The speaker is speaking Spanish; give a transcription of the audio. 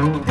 saludos.